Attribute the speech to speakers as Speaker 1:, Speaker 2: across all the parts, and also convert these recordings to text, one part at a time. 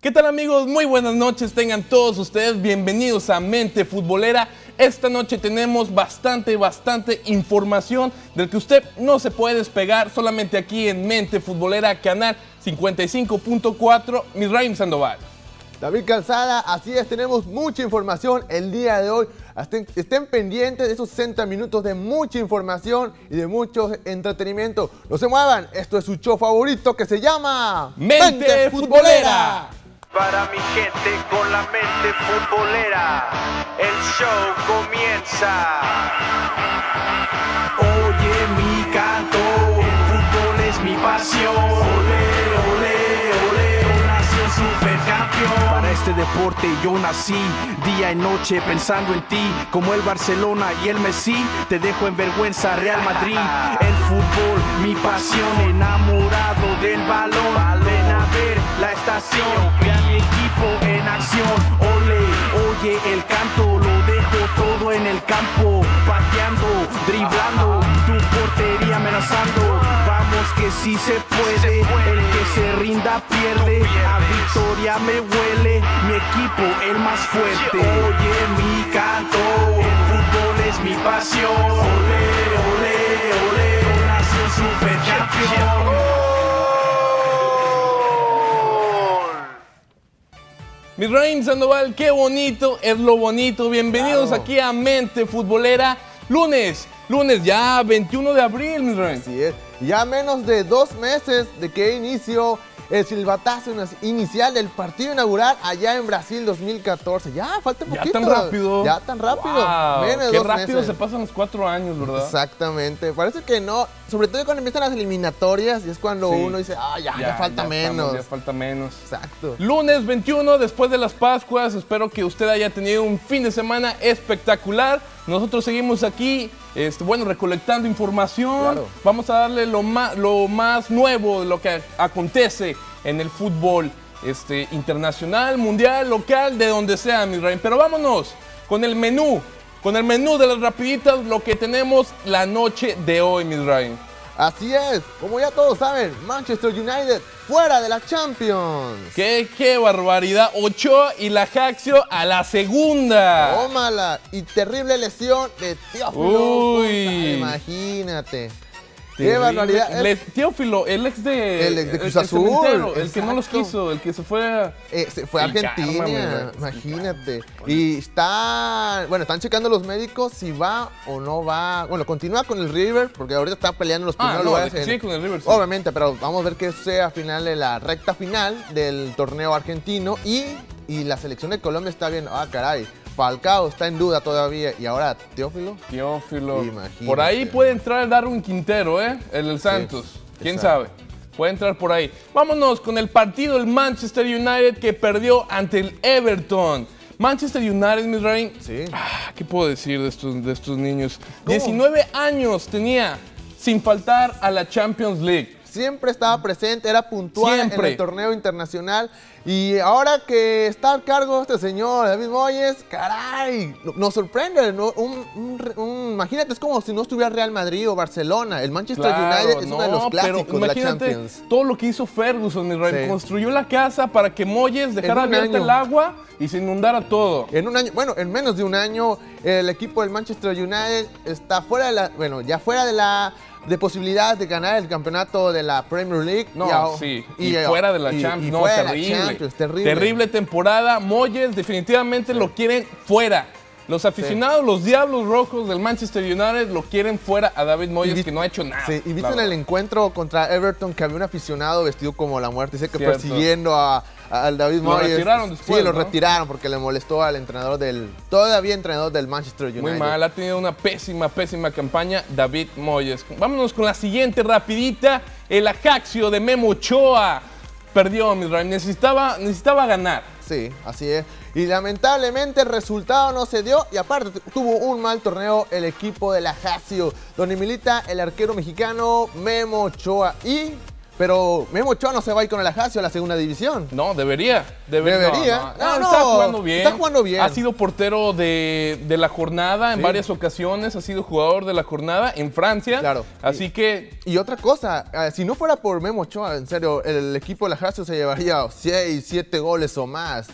Speaker 1: ¿Qué tal amigos? Muy buenas noches, tengan todos ustedes bienvenidos a Mente Futbolera. Esta noche tenemos bastante, bastante información del que usted no se puede despegar solamente aquí en Mente Futbolera, canal 55.4, Misraim Sandoval.
Speaker 2: David Calzada, así es, tenemos mucha información el día de hoy. Estén, estén, pendientes de esos 60 minutos de mucha información y de mucho entretenimiento. No se muevan, esto es su show favorito que se llama
Speaker 1: Mente, Mente Futbolera.
Speaker 3: Para mi gente con la mente futbolera, el show comienza. Oye mi canto, el fútbol es mi pasión. Ole, ole, ole, nación supercampeón. Para este deporte yo nací, día y noche pensando en ti. Como el Barcelona y el Messi, te dejo en vergüenza Real Madrid. El fútbol, mi pasión, enamorado del balón. Ver la estación, ve a mi equipo en acción. Ole, oye el canto, lo dejo todo en el campo. Pateando, driblando, tu portería amenazando. Vamos que sí se puede, el que se rinda pierde. A victoria me huele, mi equipo el más fuerte. Oye mi canto, el fútbol es mi pasión. Ole, ole, ole, nación supercampeón.
Speaker 1: Misraim Sandoval, qué bonito es lo bonito. Bienvenidos
Speaker 2: Claro.
Speaker 1: aquí a Mente Futbolera. Lunes, lunes ya 21 de abril, Misraim.
Speaker 2: Así es, ya menos de dos meses de que inició el silbatazo inicial del partido inaugural allá en Brasil 2014. Ya, falta
Speaker 1: Ya
Speaker 2: poquito.
Speaker 1: tan rápido.
Speaker 2: Ya tan rápido.
Speaker 1: Wow,
Speaker 2: Menos
Speaker 1: qué rápido
Speaker 2: meses.
Speaker 1: se pasan los cuatro años, ¿verdad?
Speaker 2: Exactamente, parece que no, sobre todo cuando empiezan las eliminatorias y es cuando
Speaker 1: Sí.
Speaker 2: uno dice, ah, ya, ya, falta
Speaker 1: ya
Speaker 2: menos.
Speaker 1: estamos, ya falta menos.
Speaker 2: Exacto.
Speaker 1: Lunes 21, después de las Pascuas, espero que usted haya tenido un fin de semana espectacular. Nosotros seguimos aquí, este, bueno, recolectando información.
Speaker 2: Claro.
Speaker 1: Vamos a darle lo más, lo más nuevo de lo que acontece en el fútbol este, internacional, mundial, local, de donde sea, mi rey. Pero vámonos con el menú, con el menú de las rapiditas, lo que tenemos la noche de hoy, mi rey.
Speaker 2: Así es, como ya todos saben, Manchester United fuera de la Champions.
Speaker 1: ¡Qué, qué barbaridad! Ochoa y la Jaxio a la segunda.
Speaker 2: Tómala. Y terrible lesión de Teófilo.
Speaker 1: Uy.
Speaker 2: González, Imagínate. Qué barbaridad.
Speaker 1: Le- Teófilo, el ex de.
Speaker 2: El ex de Cruz
Speaker 1: el
Speaker 2: Azul,
Speaker 1: el que no los quiso, el que se fue a.
Speaker 2: Eh, se fue a
Speaker 1: karma,
Speaker 2: Argentina, imagínate. Y está, bueno, están checando los médicos si va o no va. Bueno, continúa con el River, porque ahorita está peleando los
Speaker 1: Ah,
Speaker 2: primeros
Speaker 1: no,
Speaker 2: lugares. en-
Speaker 1: sigue con el River, sí.
Speaker 2: Obviamente, pero vamos a ver qué sea final de la recta final del torneo argentino. Y, y la selección de Colombia está bien. Ah, caray. Falcao está en duda todavía. Y ahora Teófilo.
Speaker 1: Teófilo.
Speaker 2: Imagínate.
Speaker 1: Por ahí puede entrar Darwin Quintero, ¿eh? El del Santos. ¿Quién
Speaker 2: exacto.
Speaker 1: sabe? Puede entrar por ahí. Vámonos con el partido del Manchester United que perdió ante el Everton. Manchester United, mi rey.
Speaker 2: Sí.
Speaker 1: Ah, ¿Qué puedo decir de estos, de estos niños? 19 años tenía sin faltar a la Champions League.
Speaker 2: Siempre estaba presente, era puntual
Speaker 1: Siempre.
Speaker 2: en el torneo internacional. Y ahora que está al cargo este señor, David Moyes, caray, no- nos sorprende. ¿no? Un- un re- un- imagínate, es como si no estuviera Real Madrid o Barcelona. El Manchester
Speaker 1: Claro,
Speaker 2: United es uno de los clásicos
Speaker 1: pero
Speaker 2: de la
Speaker 1: imagínate
Speaker 2: Champions.
Speaker 1: todo lo que hizo Ferguson.
Speaker 2: Sí.
Speaker 1: Construyó la casa para que Moyes dejara abierta
Speaker 2: año.
Speaker 1: el agua y se inundara todo.
Speaker 2: En un año, bueno, en menos de un año, el equipo del Manchester United está fuera de la, bueno, ya fuera de la de posibilidades de ganar el campeonato de la Premier League.
Speaker 1: No,
Speaker 2: Y
Speaker 1: sí. Y,
Speaker 2: y-
Speaker 1: fuera de la
Speaker 2: y-
Speaker 1: Champions. no,
Speaker 2: fuera. Champions, terrible.
Speaker 1: Terrible temporada. Moyes definitivamente lo quieren fuera. Los aficionados, los Diablos Rojos del Manchester United lo quieren fuera a David Moyes, que no ha hecho nada.
Speaker 2: Sí, y viste en el encuentro contra Everton que había un aficionado vestido como la muerte, dice que
Speaker 1: Cierto.
Speaker 2: persiguiendo a, al David
Speaker 1: Lo
Speaker 2: Moyes.
Speaker 1: retiraron después,
Speaker 2: Sí, lo
Speaker 1: ¿no?
Speaker 2: retiraron porque le molestó al entrenador del, todavía entrenador del Manchester United.
Speaker 1: Muy mal, ha tenido una pésima, pésima campaña David Moyes. Vámonos con la siguiente rapidita. El Ajaxio de Memo Ochoa perdió, mi rey. Necesitaba, necesitaba ganar.
Speaker 2: Sí, así es. Y lamentablemente el resultado no se dio y aparte tuvo un mal torneo el equipo de la Lazio, donde milita el arquero mexicano Memo Ochoa y Pero Memo Ochoa no se va a ir con el Ajacio a la segunda división.
Speaker 1: No, debería. Debería.
Speaker 2: Debería.
Speaker 1: No,
Speaker 2: No,
Speaker 1: está
Speaker 2: no,
Speaker 1: jugando bien.
Speaker 2: está jugando bien.
Speaker 1: Ha sido portero de, de la jornada en
Speaker 2: Sí.
Speaker 1: varias ocasiones. Ha sido jugador de la jornada en Francia.
Speaker 2: Claro.
Speaker 1: Así que
Speaker 2: Y otra cosa, eh, si no fuera por Memo Ochoa, en serio, el equipo de la Ajacio se llevaría 6, 7 goles o más.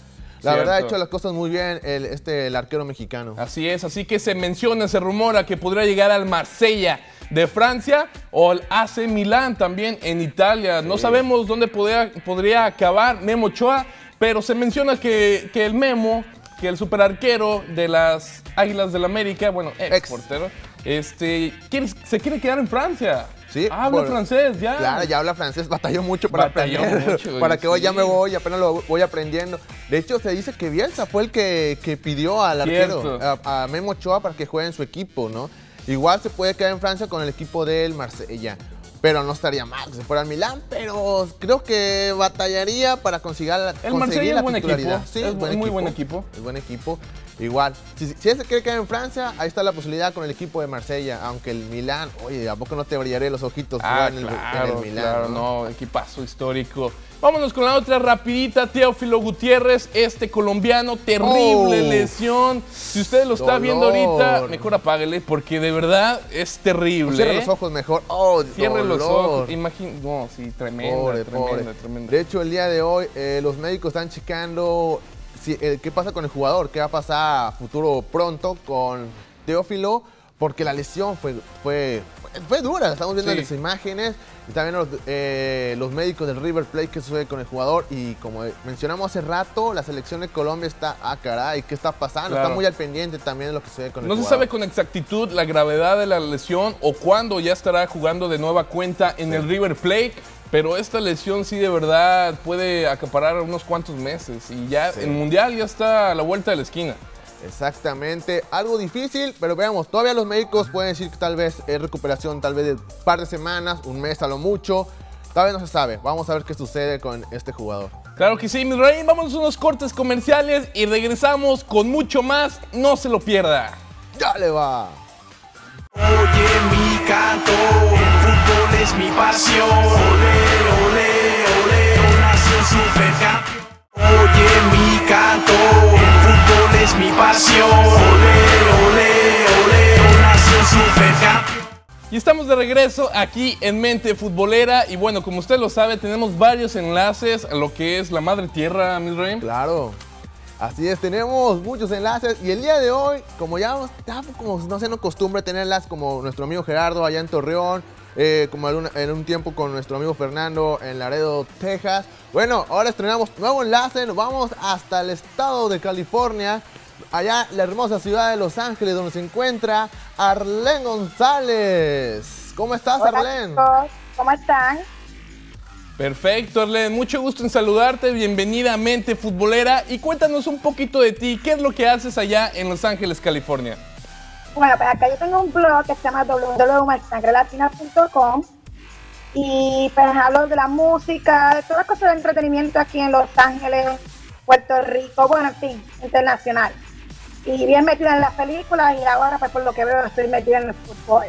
Speaker 2: La
Speaker 1: Cierto.
Speaker 2: verdad ha hecho las cosas muy bien el, este, el arquero mexicano.
Speaker 1: Así es, así que se menciona, se rumora que podría llegar al Marsella de Francia o al AC Milán también en Italia. No sabemos dónde podría, podría acabar Memo Ochoa, pero se menciona que, que el Memo, que el superarquero de las Águilas del América, bueno, ex,
Speaker 2: Ex.
Speaker 1: portero, este, quiere- se quiere quedar en Francia.
Speaker 2: Sí,
Speaker 1: Habla
Speaker 2: por-
Speaker 1: francés, ya.
Speaker 2: Claro, ya habla francés, batalló mucho para
Speaker 1: Batalló
Speaker 2: aprender.
Speaker 1: mucho,
Speaker 2: para que hoy ya me voy, apenas lo voy aprendiendo. De hecho, se dice que Bielsa fue el que, que pidió al arquero, a, a Memo Ochoa, para que juegue en su equipo, ¿no? Igual se puede quedar en Francia con el equipo del Marsella. Pero no estaría mal que se fuera al Milán, pero creo que batallaría para conseguir la,
Speaker 1: El
Speaker 2: conseguir la
Speaker 1: es buen
Speaker 2: titularidad.
Speaker 1: equipo,
Speaker 2: Sí,
Speaker 1: es
Speaker 2: buen
Speaker 1: muy buen equipo.
Speaker 2: Es buen equipo. Igual, si, si él se quiere quedar en Francia, ahí está la posibilidad con el equipo de Marsella. Aunque el Milán, oye, ¿a poco no te brillaré los ojitos
Speaker 1: Ah,
Speaker 2: jugar en, el, en el Milán?
Speaker 1: claro,
Speaker 2: ¿no?
Speaker 1: no, equipazo histórico. Vámonos con la otra rapidita, Teófilo Gutiérrez, este colombiano, terrible
Speaker 2: Oh.
Speaker 1: lesión. Si usted lo está viendo ahorita, mejor apáguele porque de verdad es terrible.
Speaker 2: Cierre
Speaker 1: ¿eh?
Speaker 2: los ojos mejor. Oh,
Speaker 1: Cierre los ojos. Imagín- no, sí, tremenda,
Speaker 2: Pobre,
Speaker 1: tremenda,
Speaker 2: pobre.
Speaker 1: tremenda.
Speaker 2: De hecho, el día de hoy eh, los médicos están checando si- eh, qué pasa con el jugador, qué va a pasar a futuro pronto con Teófilo, porque la lesión fue, fue, fue, dura. Estamos viendo
Speaker 1: Sí.
Speaker 2: las imágenes y también los, eh, los médicos del River Plate que sucede con el jugador. Y como mencionamos hace rato, la selección de Colombia está, ah, caray, ¿qué está pasando?
Speaker 1: Claro.
Speaker 2: Está muy al pendiente también de lo que sucede con el
Speaker 1: No se
Speaker 2: jugador.
Speaker 1: sabe con exactitud la gravedad de la lesión o cuándo ya estará jugando de nueva cuenta en el River Plate, pero esta lesión sí de verdad puede acaparar unos cuantos meses y ya
Speaker 2: Sí.
Speaker 1: el Mundial ya está a la vuelta de la esquina.
Speaker 2: Exactamente, algo difícil, pero veamos, todavía los médicos pueden decir que tal vez es recuperación, tal vez de un par de semanas, un mes a lo mucho, todavía no se sabe. Vamos a ver qué sucede con este jugador.
Speaker 1: Claro que sí, mi rey. Vamos a unos cortes comerciales y regresamos con mucho más. No se lo pierda.
Speaker 2: ¡Ya le va!
Speaker 3: Oye mi canto, el fútbol es mi pasión.
Speaker 1: Y estamos de regreso aquí en Mente Futbolera. Y bueno, como usted lo sabe, tenemos varios enlaces a lo que es la madre tierra, mi rey.
Speaker 2: Claro. Así es, tenemos muchos enlaces y el día de hoy, como ya, ya como no se nos costumbre tenerlas como nuestro amigo Gerardo allá en Torreón, eh, como en un, en un tiempo con nuestro amigo Fernando en Laredo, Texas. Bueno, ahora estrenamos nuevo enlace, nos vamos hasta el estado de California, allá la hermosa ciudad de Los Ángeles, donde se encuentra Arlén González. ¿Cómo estás,
Speaker 4: Hola,
Speaker 2: Arlén?
Speaker 4: chicos. ¿Cómo están?
Speaker 1: Perfecto, Arlen. Mucho gusto en saludarte. Bienvenida a Mente Futbolera. Y cuéntanos un poquito de ti. ¿Qué es lo que haces allá en Los Ángeles, California?
Speaker 4: Bueno, pues acá yo tengo un blog que se llama www.sangrelatina.com y pues hablo de la música, de todas las cosas de entretenimiento aquí en Los Ángeles, Puerto Rico, bueno, en fin, internacional. Y bien metida en las películas y ahora pues por lo que veo estoy metida en el fútbol.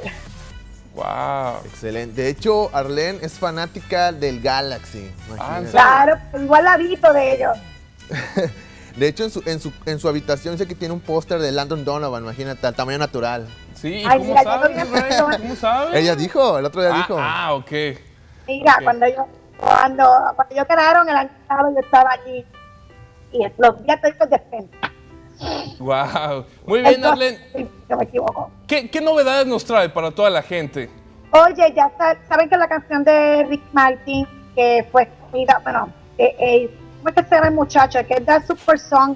Speaker 1: Wow.
Speaker 2: Excelente. De hecho, Arlén es fanática del Galaxy.
Speaker 1: Ah.
Speaker 4: Claro, igual la visto de ellos.
Speaker 2: De hecho, en su, en su, en su habitación sé que tiene un póster de Landon Donovan, imagínate, al tamaño natural.
Speaker 1: Sí, ¿y
Speaker 4: Ay,
Speaker 1: cómo
Speaker 4: mira,
Speaker 1: sabes, sabes?
Speaker 2: Ella dijo, el otro día
Speaker 1: ah,
Speaker 2: dijo.
Speaker 1: ah, ok.
Speaker 4: Mira, cuando yo cuando, cuando yo quedaron el año pasado yo estaba allí y los días toditos de frente.
Speaker 1: Wow. Muy bien, Arlen.
Speaker 4: yo me equivoco.
Speaker 1: ¿Qué, qué novedades nos trae para toda la gente?
Speaker 4: Oye, ya sa- saben que la canción de Rick Martin, que fue escogida, bueno, eh, eh, ¿cómo es que se llama el muchacho? Que es de Super Song,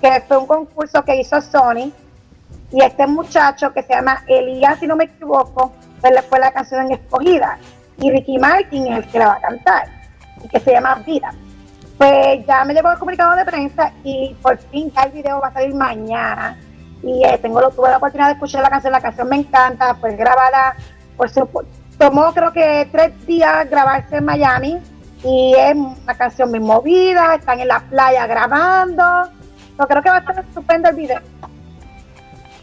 Speaker 4: que fue un concurso que hizo Sony. Y este muchacho que se llama Elías, si no me equivoco, pues fue la canción escogida. Y Ricky Martin es el que la va a cantar, y que se llama Vida. Pues ya me llegó el comunicado de prensa y por fin ya el video va a salir mañana. Y eh, tengo lo, tuve la oportunidad de escuchar la canción, la canción me encanta, pues grabada, por su, tomó creo que tres días grabarse en Miami y es una canción muy movida, están en la playa grabando. Yo creo que va a estar estupendo el video.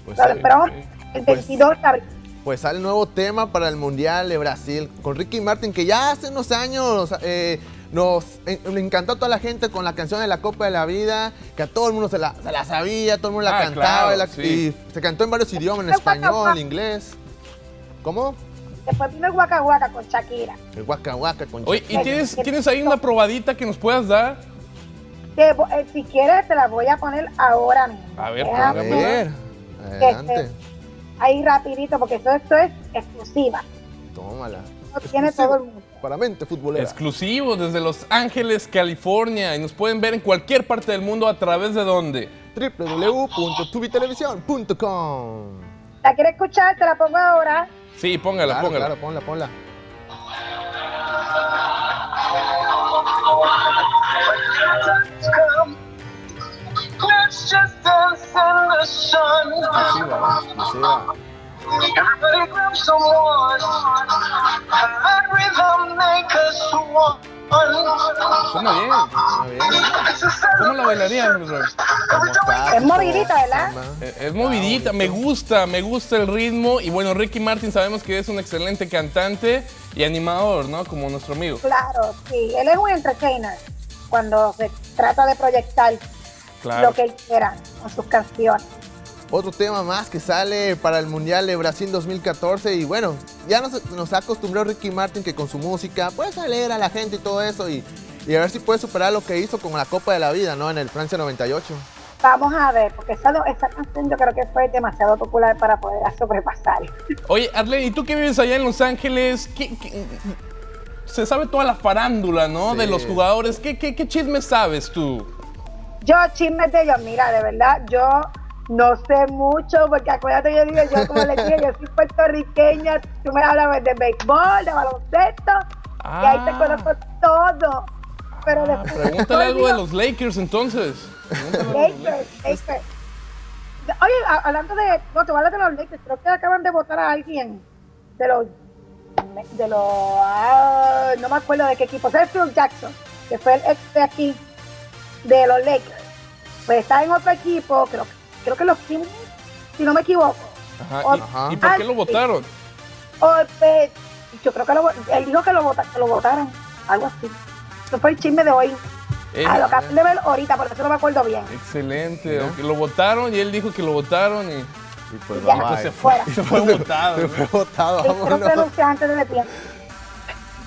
Speaker 2: Pues,
Speaker 4: Lo esperamos el
Speaker 2: Pues-
Speaker 4: 22 de abril.
Speaker 2: pues sale el nuevo tema para el Mundial de Brasil con Ricky Martin, que ya hace unos años eh, nos eh, le encantó a toda la gente con la canción de la Copa de la Vida, que a todo el mundo se la, se la sabía, todo el mundo la
Speaker 1: Ah,
Speaker 2: cantaba,
Speaker 1: claro,
Speaker 2: y, la-
Speaker 1: sí.
Speaker 2: y se cantó en varios idiomas, en español, en inglés. ¿Cómo?
Speaker 4: Después vino el Waka Waka con Shakira.
Speaker 2: El Waka Waka con
Speaker 1: Oye, ¿y tienes, tienes ahí una probadita que nos puedas dar?
Speaker 4: Que, eh, si quieres, te la voy a poner ahora mismo.
Speaker 1: A ver,
Speaker 2: A ver, adelante.
Speaker 4: Este, ahí rapidito, porque todo esto es exclusiva.
Speaker 2: Tómala.
Speaker 4: No tiene todo el mundo.
Speaker 2: Para mente futbolera.
Speaker 1: Exclusivo desde Los Ángeles, California. Y nos pueden ver en cualquier parte del mundo a través de dónde.
Speaker 2: www.tubitelevisión.com
Speaker 4: ¿La quieres escuchar? Te la pongo ahora.
Speaker 1: Sí, póngala,
Speaker 2: Claro,
Speaker 1: póngala.
Speaker 2: claro, ponla, ponla.
Speaker 5: Let's just dance in the sun.
Speaker 2: Así va, así va.
Speaker 5: Everybody grab someone. And that rhythm make us one.
Speaker 1: Suena bien.
Speaker 2: Muy bien.
Speaker 1: ¿Cómo la bailarían.
Speaker 4: Es movidita, ¿verdad?
Speaker 1: Eh, Es movidita, me gusta, me gusta el ritmo. Y bueno, Ricky Martin sabemos que es un excelente cantante y animador, ¿no? Como nuestro amigo.
Speaker 4: Claro, sí. Él es un entertainer cuando se trata de proyectar
Speaker 1: Claro.
Speaker 4: lo que él quiera con sus canciones.
Speaker 2: Otro tema más que sale para el Mundial de Brasil 2014 y bueno, ya nos, nos ha acostumbrado Ricky Martin que con su música puede salir a la gente y todo eso y, y a ver si puede superar lo que hizo con la Copa de la Vida, ¿no? En el Francia 98.
Speaker 4: Vamos a ver, porque esa, esa canción yo creo que fue demasiado popular para poder sobrepasar.
Speaker 1: Oye, Arlene, ¿y tú que vives allá en Los Ángeles? ¿qué- qué- se sabe toda la farándula, ¿no? De los jugadores. ¿Qué, qué, qué chismes sabes tú?
Speaker 4: Yo, chismes de ellos, mira, de verdad, yo no sé mucho, porque acuérdate, yo digo, yo como le dije, yo soy puertorriqueña, tú me hablas de béisbol, de baloncesto, y ahí te
Speaker 1: Ah.
Speaker 4: conozco todo. Pero
Speaker 1: Ah,
Speaker 4: después,
Speaker 1: pregúntale algo de los Lakers entonces.
Speaker 4: Lakers, Lakers. Oye, hablando de, no, a hablar de los Lakers, creo que acaban de votar a alguien de los, de los, ah, no me acuerdo de qué equipo, Phil Jackson, que fue el ex de aquí, de los Lakers. Pues está en otro equipo, creo, creo que los Kings, si no me equivoco.
Speaker 1: Ajá. ¿Y,
Speaker 2: Ajá.
Speaker 1: y por qué
Speaker 4: Ah,
Speaker 1: lo
Speaker 4: sí.
Speaker 1: votaron?
Speaker 4: O, pues, yo creo que lo, él dijo que lo, vota- que lo votaron, algo así. Eso fue el chisme de hoy.
Speaker 1: Eh,
Speaker 4: Ah, lo acabé de ver ahorita, por eso no me acuerdo bien.
Speaker 1: Excelente. Lo votaron y él dijo que lo votaron y
Speaker 2: Y pues
Speaker 4: Ya,
Speaker 1: pues se fue,
Speaker 4: fuera.
Speaker 1: se fue votado.
Speaker 2: Se fue vámonos.
Speaker 4: pronunciar antes de tiempo.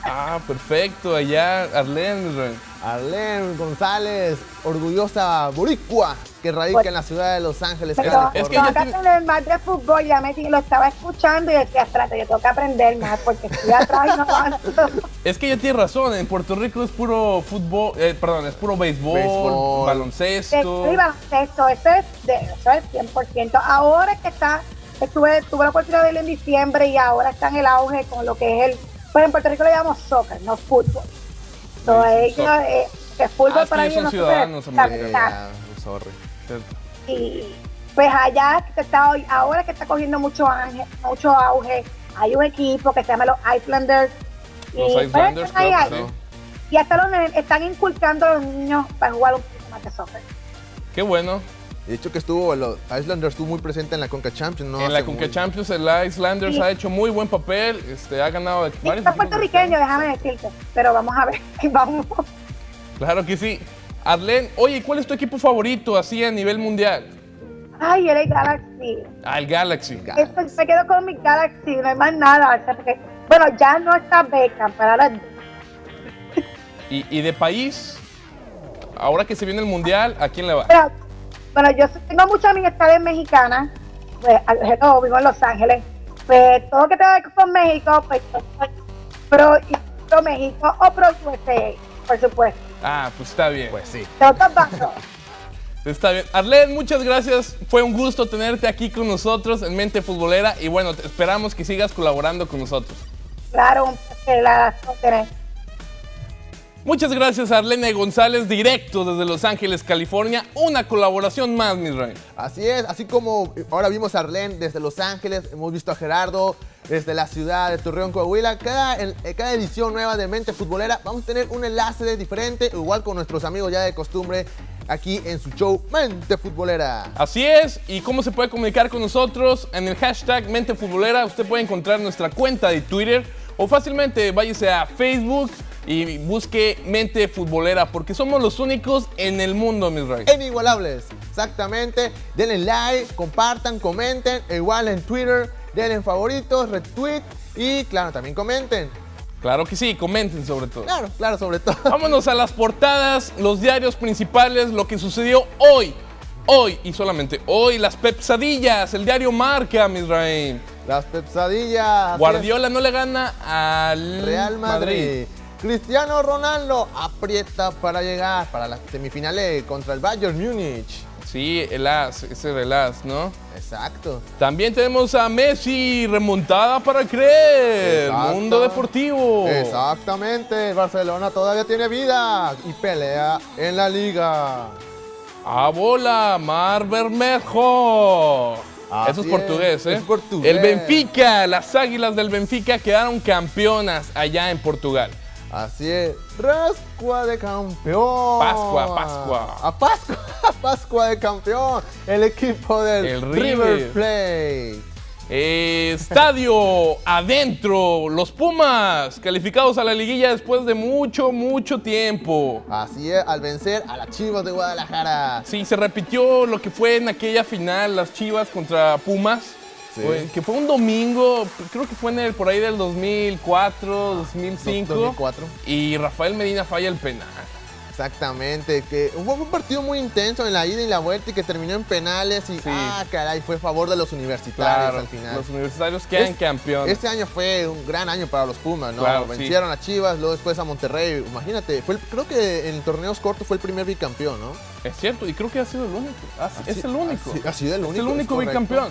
Speaker 1: Ah, perfecto. Allá, Arlene.
Speaker 2: Arlene González, orgullosa boricua que radica en la ciudad de Los Ángeles,
Speaker 4: Pero
Speaker 1: es que ella
Speaker 4: que
Speaker 1: tiene-
Speaker 4: aprender más de fútbol, ya me lo estaba escuchando y decía, espérate, yo tengo que aprender más porque estoy atrás y no avanzo.
Speaker 1: Es que ella tiene razón. En Puerto Rico es puro fútbol, eh, perdón, es puro béisbol,
Speaker 2: Béisbol.
Speaker 1: baloncesto.
Speaker 4: Sí, baloncesto, eso es, de, eso es 100%. Ahora es que está, estuve, tuve la oportunidad de ir en diciembre y ahora está en el auge con lo que es el, pues en Puerto Rico le llamamos soccer, no fútbol. So, ellos,
Speaker 1: soccer.
Speaker 4: eh, que fútbol
Speaker 1: Ah,
Speaker 4: para
Speaker 1: ellos
Speaker 4: ellos
Speaker 1: son
Speaker 4: no
Speaker 1: ciudadanos
Speaker 4: y pues allá que está hoy, ahora que está cogiendo mucho auge, mucho auge, hay un equipo que se llama los Islanders.
Speaker 1: Los
Speaker 4: pues,
Speaker 1: Islanders,
Speaker 4: están ahí. Y hasta los están inculcando a los niños para jugar un poquito más de soccer.
Speaker 1: Qué bueno.
Speaker 2: De hecho que estuvo, los Islanders estuvo muy presente en la Conca Champions, ¿no?
Speaker 1: en la Conca
Speaker 2: muy-
Speaker 1: Champions, el Islanders
Speaker 4: Sí.
Speaker 1: ha hecho muy buen papel. Este, ha ganado
Speaker 4: Sí,
Speaker 1: varios
Speaker 4: son
Speaker 1: equipos
Speaker 4: puertorriqueños, déjame decirte. Pero vamos a ver, vamos.
Speaker 1: Claro que sí. Arlen, oye, ¿cuál es tu equipo favorito así a nivel mundial?
Speaker 4: Ay, el Galaxy.
Speaker 1: Ah, el Galaxy.
Speaker 4: Esto, me quedo con mi Galaxy, no hay más nada. o sea, porque- bueno, ya no está Beckham, pero ahora
Speaker 1: ¿Y, y de país? Ahora que se viene el mundial, ¿a quién le va?
Speaker 4: Pero, bueno, yo tengo muchas amistades mexicanas, pues, hello, vivo en Los Ángeles, pues todo que tenga que ver con México, pues pro, pro México o pro USA, por supuesto.
Speaker 1: Ah, pues está bien.
Speaker 2: Pues sí.
Speaker 1: Está bien. Arlen, muchas gracias. Fue un gusto tenerte aquí con nosotros en Mente Futbolera. Y bueno, esperamos que sigas colaborando con nosotros.
Speaker 4: Claro, un placer.
Speaker 1: Muchas gracias, Arlene González, directo desde Los Ángeles, California. Una colaboración más, mi rey.
Speaker 2: Así es, así como ahora vimos a Arlene desde Los Ángeles, hemos visto a Gerardo desde la ciudad de Torreón, Coahuila. Cada, en- en cada edición nueva de Mente Futbolera vamos a tener un enlace de diferente, igual con nuestros amigos ya de costumbre aquí en su show Mente Futbolera.
Speaker 1: Así es, y cómo se puede comunicar con nosotros en el hashtag Mente Futbolera. Usted puede encontrar nuestra cuenta de Twitter o fácilmente váyase a Facebook y busque Mente Futbolera porque somos los únicos en el mundo, mis reyes.
Speaker 2: Inigualables, exactamente. Denle like, compartan, comenten. e Igual en Twitter, denle en favoritos, retweet y claro, también comenten.
Speaker 1: Claro que sí, comenten sobre todo.
Speaker 2: Claro, claro, sobre todo.
Speaker 1: Vámonos a las portadas, los diarios principales, lo que sucedió hoy. Hoy y solamente hoy, las pepsadillas, el diario Marca, Misraim.
Speaker 2: Las es.
Speaker 1: Guardiola no le gana al
Speaker 2: Real Madrid. Cristiano Ronaldo aprieta para llegar para las semifinales contra el Bayern Múnich.
Speaker 1: Sí, el as, ese era el as, ¿no?
Speaker 2: Exacto.
Speaker 1: También tenemos a Messi, remontada para creer.
Speaker 2: Exacto.
Speaker 1: Mundo Deportivo.
Speaker 2: Exactamente. El Barcelona todavía tiene vida y pelea en la liga.
Speaker 1: A bola, Mar Bermejo.
Speaker 2: Así
Speaker 1: Eso es
Speaker 2: es,
Speaker 1: portugués, ¿eh?
Speaker 2: es portugués.
Speaker 1: El Benfica, las águilas del Benfica quedaron campeonas allá en Portugal.
Speaker 2: Así es. Rascua de campeón.
Speaker 1: Pascua, Pascua.
Speaker 2: A Pascua, Pascua de campeón. El equipo del
Speaker 1: El
Speaker 2: River,
Speaker 1: River.
Speaker 2: Plate.
Speaker 1: Eh, estadio adentro, los Pumas, calificados a la liguilla después de mucho, mucho tiempo.
Speaker 2: Así es, al vencer a las Chivas de Guadalajara.
Speaker 1: Sí, se repitió lo que fue en aquella final, las Chivas contra Pumas.
Speaker 2: Sí.
Speaker 1: Fue- que fue un domingo, creo que fue en el por ahí del 2004, 2005.
Speaker 2: 2004.
Speaker 1: Y Rafael Medina falla el penal.
Speaker 2: Exactamente, que hubo un partido muy intenso en la ida y la vuelta y que terminó en penales y
Speaker 1: Sí.
Speaker 2: ah, caray, fue a favor de los universitarios al final.
Speaker 1: los universitarios quedan
Speaker 2: Es-
Speaker 1: campeones.
Speaker 2: Este año fue un gran año para los Pumas, ¿no?
Speaker 1: Claro, sí.
Speaker 2: Vencieron a Chivas, luego después a Monterrey. Imagínate, fue el- creo que en torneos cortos fue el primer bicampeón, ¿no?
Speaker 1: Es cierto, y creo que ha sido el único. Es el único.
Speaker 2: Ha, ha sido el
Speaker 1: Es
Speaker 2: único.
Speaker 1: el único bicampeón.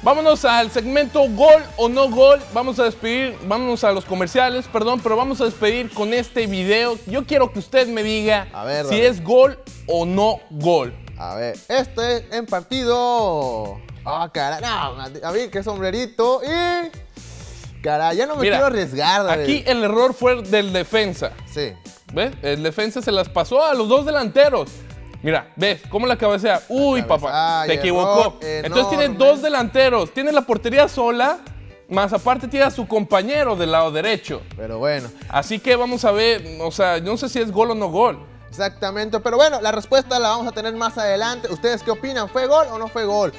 Speaker 1: Vámonos al segmento gol o no gol. Vamos a despedir, vámonos a los comerciales, perdón, pero vamos a despedir con este video. Yo quiero que usted me diga
Speaker 2: A ver,
Speaker 1: si es gol o no gol.
Speaker 2: A ver, este en partido. Ah, caray, no, a ver, qué sombrerito y. Caray, ya no me
Speaker 1: Mira,
Speaker 2: quiero arriesgar, David.
Speaker 1: Aquí el error fue del defensa.
Speaker 2: Sí.
Speaker 1: ¿Ves? El defensa se las pasó a los dos delanteros. Mira, ¿ves? ¿Cómo la cabecea? Uy, papá,
Speaker 2: Ay,
Speaker 1: se equivocó. Entonces tiene dos delanteros. Tiene la portería sola, más aparte tiene a su compañero del lado derecho.
Speaker 2: Pero bueno,
Speaker 1: Así que vamos a ver, o sea, no sé si es gol o no gol.
Speaker 2: exactamente. Pero bueno, la respuesta la vamos a tener más adelante. ¿Ustedes qué opinan? ¿Fue gol o no fue gol?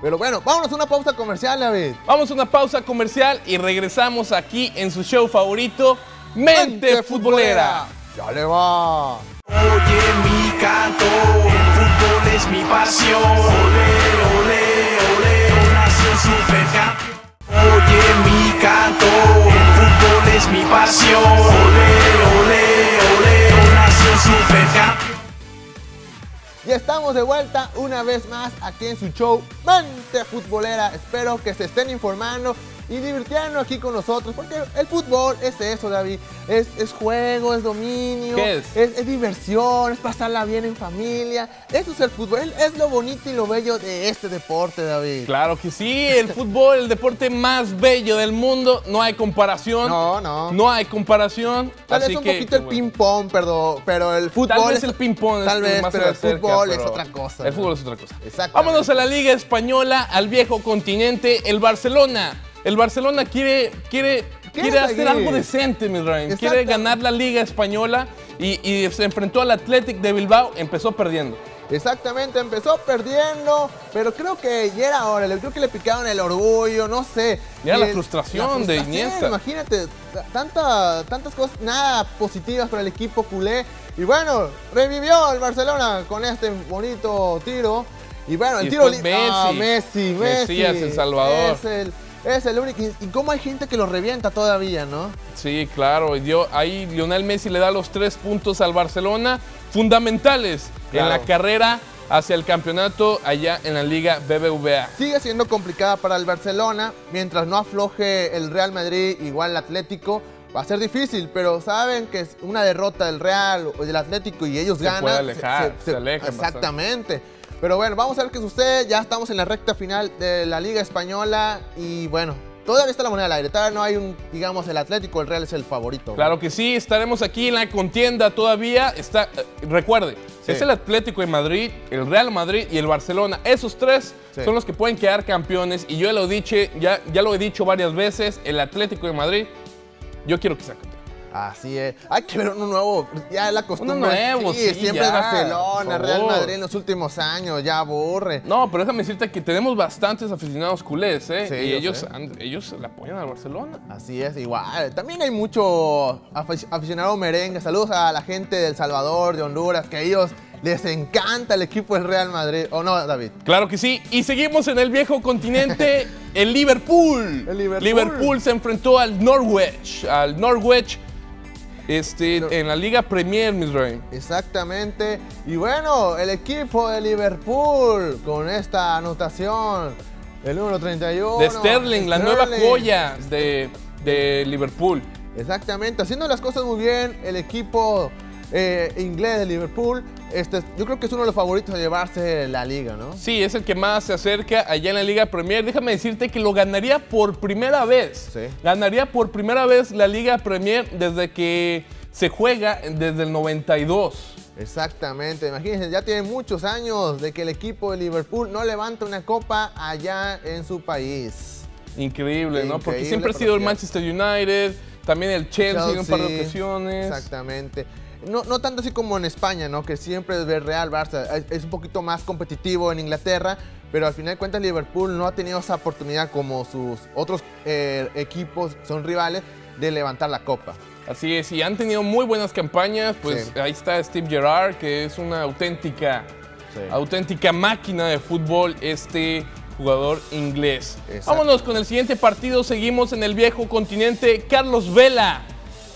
Speaker 2: Pero bueno, vámonos a una pausa comercial, David.
Speaker 1: Vamos a una pausa comercial y regresamos aquí en su show favorito, Mente, Futbolera.
Speaker 2: Ya le va.
Speaker 3: Oye mi canto, el fútbol es mi pasión. Ole, ole, ole, nación supercampeón. Oye mi canto, el fútbol es mi pasión. Ole, ole, ole, nación supercampeón.
Speaker 2: Ya estamos de vuelta una vez más aquí en su show Mente Futbolera. Espero que se estén informando y divirtiendo aquí con nosotros, porque el fútbol es eso, David. Es, es juego, es dominio,
Speaker 1: ¿Qué es?
Speaker 2: es diversión, es pasarla bien en familia. Eso es el fútbol, es- es lo bonito y lo bello de este deporte, David.
Speaker 1: Claro que sí, el fútbol, el deporte más bello del mundo, no hay comparación.
Speaker 2: No, no.
Speaker 1: No hay comparación.
Speaker 2: Tal vez un
Speaker 1: que,
Speaker 2: poquito el
Speaker 1: bueno.
Speaker 2: ping-pong, pero, pero el fútbol.
Speaker 1: Tal vez
Speaker 2: es-
Speaker 1: el ping-pong es
Speaker 2: Tal vez,
Speaker 1: más
Speaker 2: pero el fútbol es otra cosa.
Speaker 1: El fútbol es otra cosa.
Speaker 2: Exactamente.
Speaker 1: Vámonos a la Liga Española, al viejo continente, el Barcelona. El Barcelona quiere, quiere, quiere hacer algo decente, mi Ryan. Quiere ganar la Liga Española y, y se enfrentó al Athletic de Bilbao, empezó perdiendo.
Speaker 2: Exactamente, empezó perdiendo, pero creo que ya era hora, creo que le picaron el orgullo, no sé.
Speaker 1: Ya la
Speaker 2: el-
Speaker 1: frustración de Iniesta.
Speaker 2: Imagínate, tanta, tantas cosas, nada positivas para el equipo culé. Y bueno, revivió el Barcelona con este bonito tiro. Y bueno, el
Speaker 1: Y
Speaker 2: tiro li- ah,
Speaker 1: Messi.
Speaker 2: Messi, Messi.
Speaker 1: Mesías, el Salvador.
Speaker 2: Es el, es el único. Y, cómo hay gente que lo revienta todavía, ¿no?
Speaker 1: Sí, claro. Dio, ahí Lionel Messi le da los tres puntos al Barcelona, fundamentales en la carrera hacia el campeonato allá en la Liga BBVA.
Speaker 2: Sigue siendo complicada para el Barcelona, mientras no afloje el Real Madrid, igual el Atlético. Va a ser difícil, pero saben que es una derrota del Real o del Atlético y ellos
Speaker 1: Se
Speaker 2: ganan.
Speaker 1: puede alejar, se alejan bastante.
Speaker 2: Pero bueno, vamos a ver qué sucede. Ya estamos en la recta final de la Liga Española y bueno, todavía está la moneda al aire. Todavía no hay un, digamos, el Atlético, el Real es el favorito.
Speaker 1: Claro que sí, estaremos aquí en la contienda todavía. Está, eh, recuerde,
Speaker 2: Sí.
Speaker 1: es el Atlético de Madrid, el Real Madrid y el Barcelona. Esos tres
Speaker 2: Sí.
Speaker 1: son los que pueden quedar campeones. Y yo lo, dije, ya, ya lo he dicho varias veces, el Atlético de Madrid, yo quiero que campeón.
Speaker 2: Así es. Hay que ver uno nuevo. Ya la costumbre.
Speaker 1: Uno nuevo, sí,
Speaker 2: siempre
Speaker 1: ya,
Speaker 2: Barcelona, Real. Madrid en los últimos años. Ya aburre.
Speaker 1: No, pero déjame decirte que tenemos bastantes aficionados culés, ¿eh?
Speaker 2: Sí,
Speaker 1: y ellos, han- ellos le apoyan al Barcelona.
Speaker 2: Así es, igual. También hay mucho afic- aficionado merengue. Saludos a la gente del Salvador, de Honduras, que a ellos les encanta el equipo del Real Madrid. ¿O no, David?
Speaker 1: Claro que sí. Y seguimos en el viejo continente, el Liverpool.
Speaker 2: El Liverpool.
Speaker 1: se enfrentó al Norwich. Al Norwich este, en la Liga Premier, mis rey.
Speaker 2: Exactamente. Y bueno, el equipo de Liverpool con esta anotación. El número 31.
Speaker 1: De Sterling, la nueva joya de, de Liverpool.
Speaker 2: Exactamente, haciendo las cosas muy bien, el equipo eh, inglés de Liverpool, este, yo creo que es uno de los favoritos de llevarse la liga, ¿no?
Speaker 1: Sí, es el que más se acerca allá en la Liga Premier. Déjame decirte que lo ganaría por primera vez.
Speaker 2: Sí.
Speaker 1: Ganaría por primera vez la Liga Premier desde que se juega desde el 92.
Speaker 2: Exactamente, imagínense, ya tiene muchos años de que el equipo de Liverpool no levanta una copa allá en su país.
Speaker 1: Increíble, ¿no? Porque siempre ha sido el. Manchester United, también el Chelsea, en un par de
Speaker 2: Chelsea,
Speaker 1: ocasiones.
Speaker 2: Exactamente. No, no tanto así como en España, ¿no? Que siempre es ver Real Barça. Es, es un poquito más competitivo en Inglaterra, pero al final de cuentas Liverpool no ha tenido esa oportunidad como sus otros eh, equipos, son rivales, de levantar la copa.
Speaker 1: Así es, y han tenido muy buenas campañas. Pues
Speaker 2: Sí.
Speaker 1: ahí está Steve Gerrard, que es una auténtica,
Speaker 2: Sí.
Speaker 1: auténtica máquina de fútbol, este jugador inglés.
Speaker 2: Exacto.
Speaker 1: Vámonos con el siguiente partido. Seguimos en el viejo continente. Carlos Vela.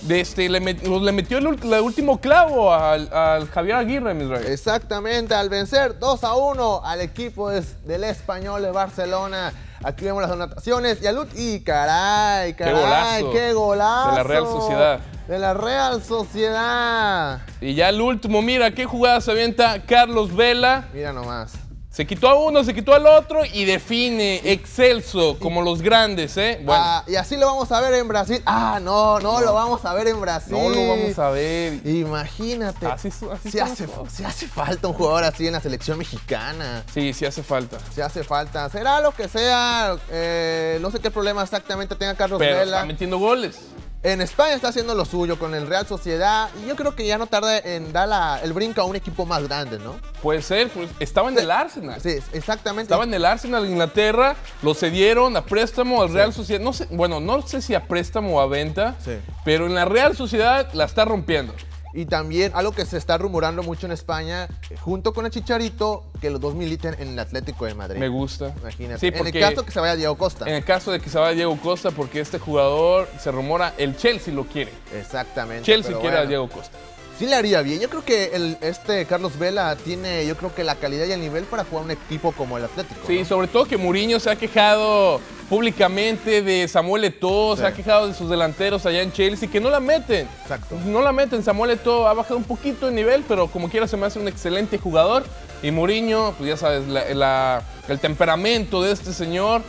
Speaker 1: Este, le, met- le metió el, último clavo al, al Javier Aguirre, mis reyes.
Speaker 2: Exactamente, al vencer 2 a 1 al equipo des- del español de Barcelona. Aquí vemos las anotaciones y al y caray, caray,
Speaker 1: golazo.
Speaker 2: qué golazo.
Speaker 1: De la Real Sociedad.
Speaker 2: De la Real Sociedad.
Speaker 1: Y ya el último, mira qué jugada se avienta Carlos Vela.
Speaker 2: Mira nomás.
Speaker 1: Se quitó a uno, se quitó al otro y define excelso, como los grandes, ¿eh? Bueno,
Speaker 2: Ah, y así lo vamos a ver en Brasil. Ah, no, no, lo vamos a ver en Brasil.
Speaker 1: no lo vamos a ver.
Speaker 2: Imagínate.
Speaker 1: Así así
Speaker 2: si
Speaker 1: son
Speaker 2: hace, hace falta un jugador así en la selección mexicana.
Speaker 1: Sí, sí hace falta.
Speaker 2: Si hace falta. Será lo que sea. eh, no sé qué problema exactamente tenga Carlos
Speaker 1: Pero
Speaker 2: Vela.
Speaker 1: está metiendo goles.
Speaker 2: En España está haciendo lo suyo con el Real Sociedad. Y yo creo que ya no tarda en dar la- el brinco a un equipo más grande, ¿no?
Speaker 1: Puede ser, pues estaba en el Arsenal.
Speaker 2: Sí, exactamente.
Speaker 1: Estaba en el Arsenal de Inglaterra, lo cedieron a préstamo al Real Sociedad. No sé, bueno, no sé si a préstamo o a venta,
Speaker 2: Sí.
Speaker 1: pero en la Real Sociedad la está rompiendo.
Speaker 2: Y también algo que se está rumorando mucho en España, eh, junto con el Chicharito, que los dos militen en el Atlético de Madrid.
Speaker 1: Me gusta.
Speaker 2: Imagínate.
Speaker 1: Sí,
Speaker 2: en el caso que se vaya Diego Costa.
Speaker 1: en el caso de que se vaya Diego Costa, porque este jugador se rumora, el Chelsea lo quiere.
Speaker 2: Exactamente.
Speaker 1: Chelsea quiere a Diego Costa.
Speaker 2: Sí le haría bien. Yo creo que el, este Carlos Vela tiene, yo creo que la calidad y el nivel para jugar un equipo como el Atlético.
Speaker 1: Sí,
Speaker 2: ¿no?
Speaker 1: sobre todo que Mourinho se ha quejado públicamente de Samuel Eto'o, se ha quejado de sus delanteros allá en Chelsea, que no la meten.
Speaker 2: Exacto.
Speaker 1: No la meten. Samuel Eto'o ha bajado un poquito de nivel, pero como quiera se me hace un excelente jugador. Y Mourinho, pues ya sabes, la- la- el temperamento de este señor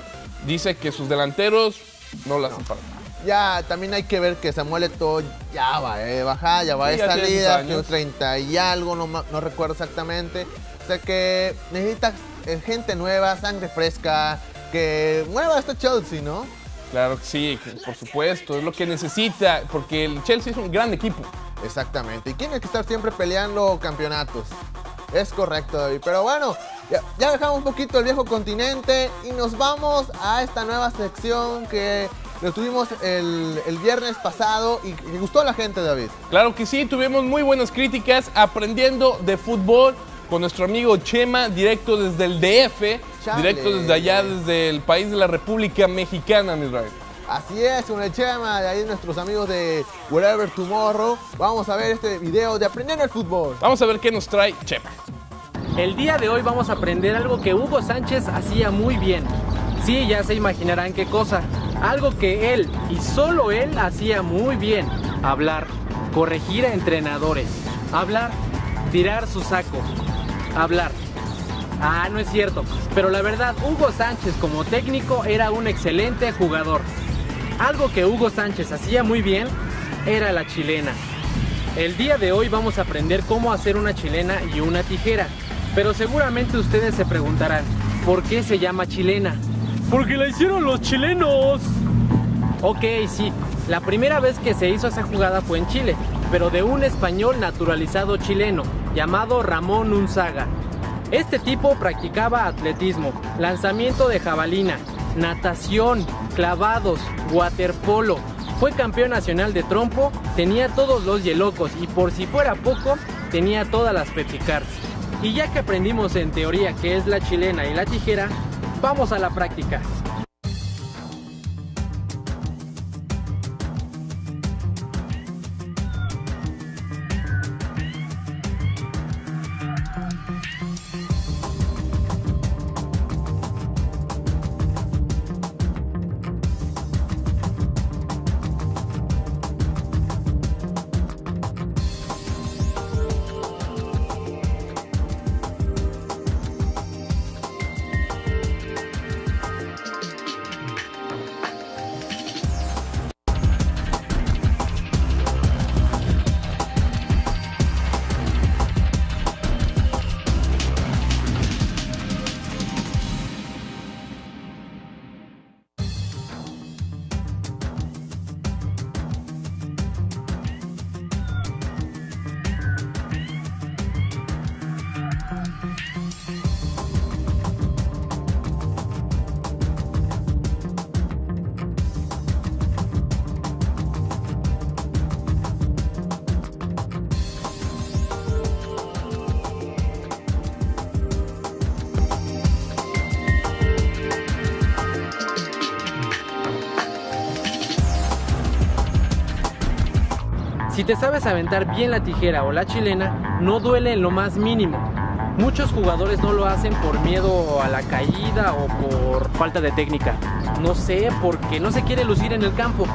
Speaker 1: dice que sus delanteros no la hacen para nada.
Speaker 2: Ya también hay que ver que Samuel Eto'o ya va de bajada, ya va
Speaker 1: Sí,
Speaker 2: de
Speaker 1: sus
Speaker 2: salida, tiene 30 y algo, no, no recuerdo exactamente. O sea que necesita eh, gente nueva, sangre fresca, que mueva este Chelsea, ¿no?
Speaker 1: Claro que sí, por supuesto, es lo que necesita, porque el Chelsea es un gran equipo.
Speaker 2: Exactamente. Y tiene que estar siempre peleando campeonatos. Es correcto, David. Pero bueno, ya, ya dejamos un poquito el viejo continente y nos vamos a esta nueva sección que lo tuvimos el, el viernes pasado y le gustó a la gente, David.
Speaker 1: Claro que sí, tuvimos muy buenas críticas aprendiendo de fútbol con nuestro amigo Chema, directo desde el DF,
Speaker 2: Chale.
Speaker 1: directo desde allá, desde el país de la República Mexicana, mi Israel.
Speaker 2: Así es, con el Chema, de ahí nuestros amigos de Wherever Tomorrow. Vamos a ver este video de Aprendiendo el Fútbol.
Speaker 1: Vamos a ver qué nos trae Chema.
Speaker 6: El día de hoy vamos a aprender algo que Hugo Sánchez hacía muy bien. Sí, ya se imaginarán qué cosa. Algo que él y solo él hacía muy bien. Hablar, corregir a entrenadores. Hablar, tirar su saco. Hablar. Ah, no es cierto. Pero la verdad, Hugo Sánchez como técnico era un excelente jugador. Algo que Hugo Sánchez hacía muy bien era la chilena. El día de hoy vamos a aprender cómo hacer una chilena y una tijera. Pero seguramente ustedes se preguntarán, ¿por qué se llama chilena? Porque la hicieron los chilenos. Ok, sí. La primera vez que se hizo esa jugada fue en Chile, pero de un español naturalizado chileno, llamado Ramón Unzaga. Este tipo practicaba atletismo, lanzamiento de jabalina, natación, clavados, waterpolo. Fue campeón nacional de trompo, tenía todos los yelocos y por si fuera poco, tenía todas las Pepsi Cards. Y ya que aprendimos en teoría qué es la chilena y la tijera, vamos a la práctica. Te sabes aventar bien la tijera o la chilena, no duele en lo más mínimo. Muchos jugadores no lo hacen por miedo a la caída o por falta de técnica. No sé, porque no se quiere lucir en el campo.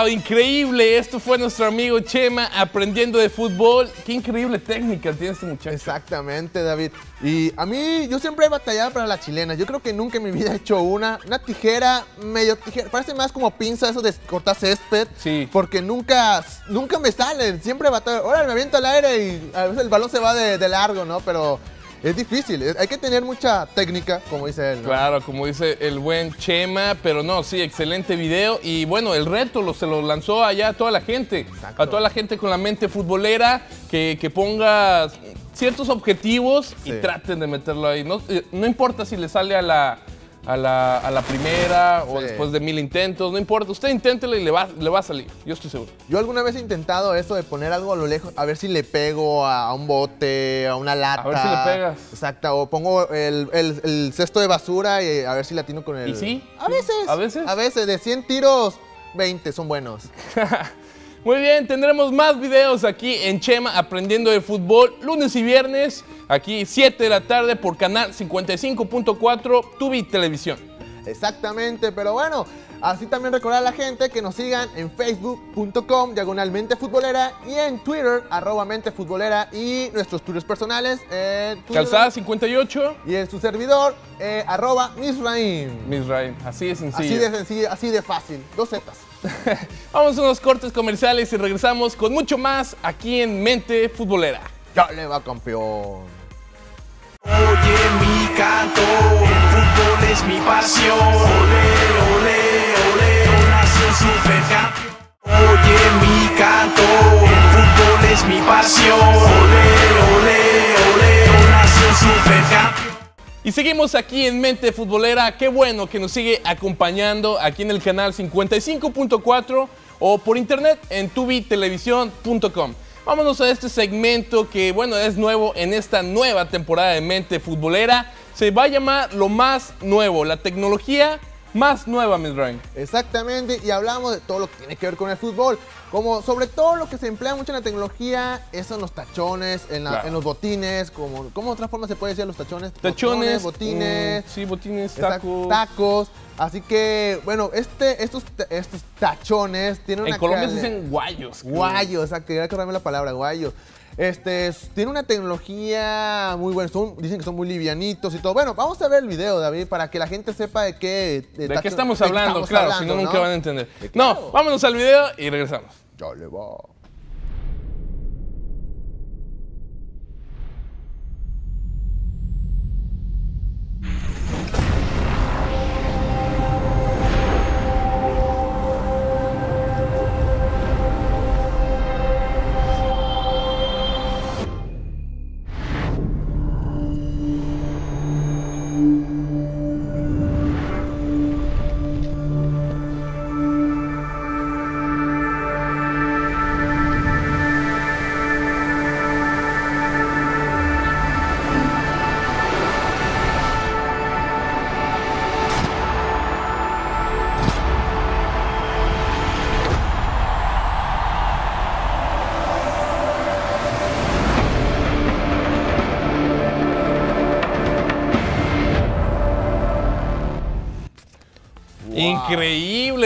Speaker 1: ¡Wow! Increíble. Esto fue nuestro amigo Chema aprendiendo de fútbol. Qué increíble técnica tiene este muchacho.
Speaker 2: Exactamente, David. Y a mí, yo siempre he batallado para la chilena. Yo creo que nunca en mi vida he hecho una. Una tijera, medio tijera. Parece más como pinza eso de cortar césped.
Speaker 1: Sí.
Speaker 2: Porque nunca, nunca me salen. Siempre batallo. Ahora me aviento al aire y a veces el balón se va de, de largo, ¿no? Pero es difícil. Hay que tener mucha técnica, como dice él. ¿no?
Speaker 1: Claro, como dice el buen Chema, pero no, sí, excelente video. Y bueno, el reto lo, se lo lanzó allá a toda la gente,
Speaker 2: Exacto.
Speaker 1: a toda la gente con la mente futbolera, que, que ponga ciertos objetivos y traten de meterlo ahí. No, eh, no importa si le sale a la, a la, a la primera o después de mil intentos, no importa. Usted inténtelo y le va, le va a salir, yo estoy seguro.
Speaker 2: Yo alguna vez he intentado eso de poner algo a lo lejos, a ver si le pego a, a un bote, a una lata.
Speaker 1: A ver si le pegas.
Speaker 2: Exacto, o pongo el, el- el cesto de basura y a ver si latino con el...
Speaker 1: ¿Y sí?
Speaker 2: A veces.
Speaker 1: ¿A veces?
Speaker 2: A veces, de 100 tiros, 20 son buenos.
Speaker 1: Muy bien, tendremos más videos aquí en Chema aprendiendo de fútbol lunes y viernes, aquí 7 de la tarde por canal 55.4 Tubi Televisión.
Speaker 2: Exactamente, pero bueno, Así también recordar a la gente que nos sigan en facebook.com diagonalmente futbolera y en Twitter arroba mente futbolera y nuestros twitters personales en Twitter
Speaker 1: Calzada 58,
Speaker 2: y en su servidor eh, arroba misraim.
Speaker 1: Misraim. Así de sencillo.
Speaker 2: Así de sencillo, así de fácil. Dos zetas.
Speaker 1: Vamos a unos cortes comerciales y regresamos con mucho más aquí en Mente Futbolera.
Speaker 2: Ya le va campeón.
Speaker 3: Oye mi canto, el fútbol es mi pasión. Ole, ole, ole, nación supercampeón. Oye mi canto, el fútbol es mi pasión. Ole, ole, ole, nación supercampeón.
Speaker 1: Y seguimos aquí en Mente Futbolera. Qué bueno que nos sigue acompañando aquí en el canal 55.4 o por internet en tubitelevisión.com. Vámonos a este segmento que, bueno, es nuevo en esta nueva temporada de Mente Futbolera. Se va a llamar lo más nuevo, la tecnología más nueva, Miss Ryan.
Speaker 2: Exactamente, y hablamos de todo lo que tiene que ver con el fútbol. Como sobre todo lo que se emplea mucho en la tecnología, es en los tachones, en, la-
Speaker 1: Claro.
Speaker 2: en los botines, como, ¿cómo otra forma se puede decir los tachones?
Speaker 1: Tachones,
Speaker 2: botines,
Speaker 1: mm, sí, botines, tacos.
Speaker 2: tacos. Así que, bueno, este, estos, estos tachones tienen una
Speaker 1: En Colombia se dicen guayos. creo.
Speaker 2: Guayo, exacto, quería acordarme la palabra, guayo. Este, tiene una tecnología muy buena, son- dicen que son muy livianitos y todo. Bueno, vamos a ver el video, David, para que la gente sepa de qué...
Speaker 1: ¿De qué estamos
Speaker 2: de qué
Speaker 1: hablando?
Speaker 2: estamos
Speaker 1: claro, si no, nunca van a entender. No, vámonos al video y regresamos.
Speaker 2: Ya le va.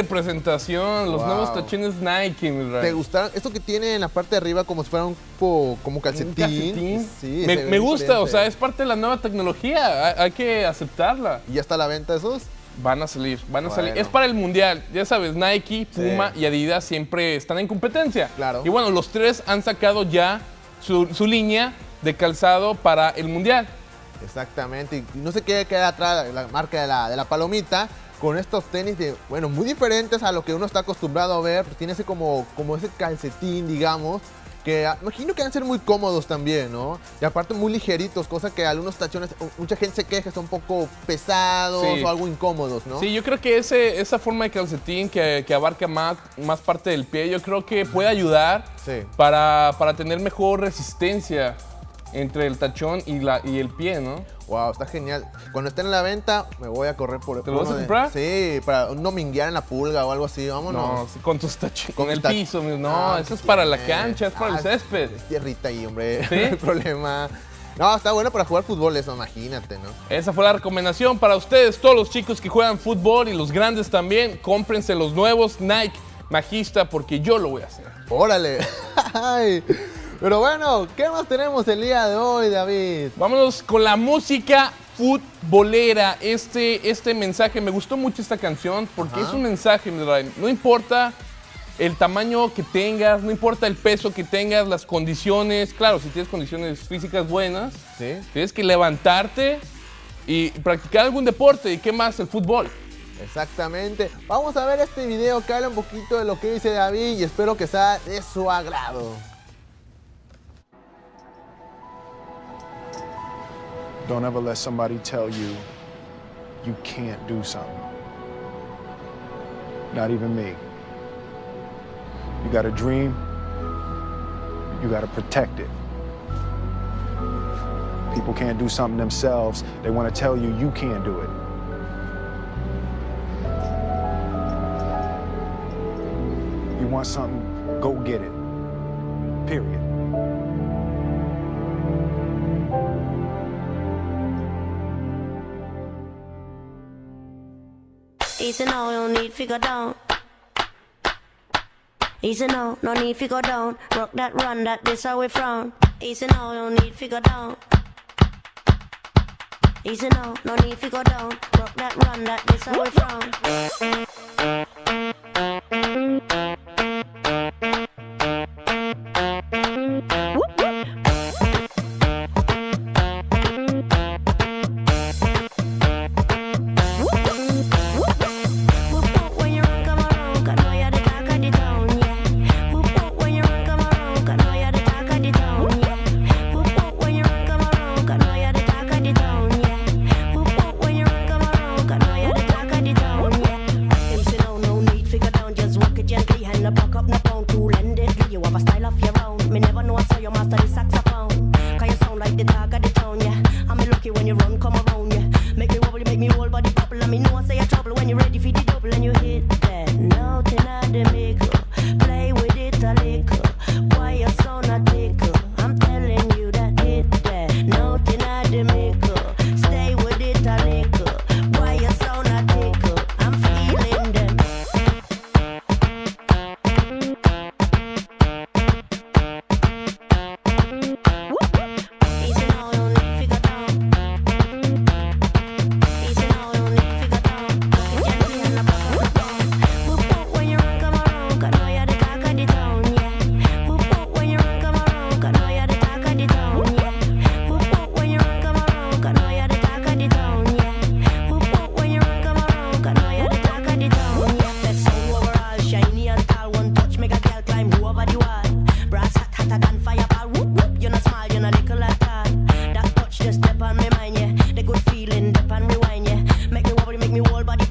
Speaker 1: Presentación, los
Speaker 2: Wow.
Speaker 1: nuevos tachones Nike, mi.
Speaker 2: ¿Te gustaron? Esto que tiene en la parte de arriba como si fuera un po- como calcetín.
Speaker 1: Un calcetín.
Speaker 2: Sí,
Speaker 1: me,
Speaker 2: se
Speaker 1: gusta, o sea, es parte de la nueva tecnología, hay, hay que aceptarla.
Speaker 2: ¿Y ya está a la venta esos?
Speaker 1: Van a salir, van a salir. Es para el mundial, ya sabes, Nike, Puma
Speaker 2: Sí.
Speaker 1: y Adidas siempre están en competencia.
Speaker 2: Claro.
Speaker 1: Y bueno, los tres han sacado ya su, su línea de calzado para el mundial.
Speaker 2: Exactamente. Y no sé qué queda atrás la marca de la, de la palomita con estos tenis de, bueno, muy diferentes a lo que uno está acostumbrado a ver. Tiene ese como, como ese calcetín, digamos, que imagino que van a ser muy cómodos también, ¿no? Y aparte muy ligeritos, cosa que algunos tachones, mucha gente se queja, son un poco pesados
Speaker 1: Sí.
Speaker 2: o algo incómodos, ¿no?
Speaker 1: Sí, yo creo que ese, esa forma de calcetín que, que abarca más, más parte del pie, yo creo que puede ayudar
Speaker 2: Sí.
Speaker 1: para, para tener mejor resistencia entre el tachón y, la, y el pie, ¿no?
Speaker 2: Wow, está genial. Cuando estén en la venta, me voy a correr por
Speaker 1: ¿Te lo vas a
Speaker 2: de-
Speaker 1: comprar?
Speaker 2: Sí, para no minguear en la pulga o algo así, vámonos.
Speaker 1: No, sí, con tus tachones, con el
Speaker 2: tach-
Speaker 1: piso, no,
Speaker 2: Ah,
Speaker 1: eso es para la
Speaker 2: eh.
Speaker 1: cancha, es para el
Speaker 2: Ah,
Speaker 1: césped.
Speaker 2: Es tierrita ahí, hombre.
Speaker 1: ¿Sí?
Speaker 2: No hay problema. No, está bueno para jugar fútbol eso, imagínate, ¿no?
Speaker 1: Esa fue la recomendación para ustedes, todos los chicos que juegan fútbol y los grandes también. Cómprense los nuevos Nike Magista porque yo lo voy a hacer.
Speaker 2: Órale. Pero bueno, ¿qué más tenemos el día de hoy, David?
Speaker 1: Vámonos con la música futbolera. Este, este mensaje, me gustó mucho esta canción porque
Speaker 2: Ajá.
Speaker 1: es un mensaje. No importa el tamaño que tengas, no importa el peso que tengas, las condiciones. Claro, si tienes condiciones físicas buenas,
Speaker 2: Sí.
Speaker 1: tienes que levantarte y practicar algún deporte. ¿Y qué más? El fútbol.
Speaker 2: Exactamente. Vamos a ver este video que habla un poquito de lo que dice David y espero que sea de su agrado.
Speaker 7: Don't ever let somebody tell you you can't do something. Not even me. You got a dream, you got to protect it. People can't do something themselves, they want to tell you you can't do it. You want something, go get it. Period.
Speaker 8: Easy now, no need fi go down. Easy now, no need fi go down. Rock that run, that this how we frown. Easy no need fi go down. Easy now, no need fi go down. Rock that run, that this how we frown. Me wobble, make me whole body